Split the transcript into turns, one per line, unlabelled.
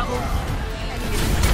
ラボ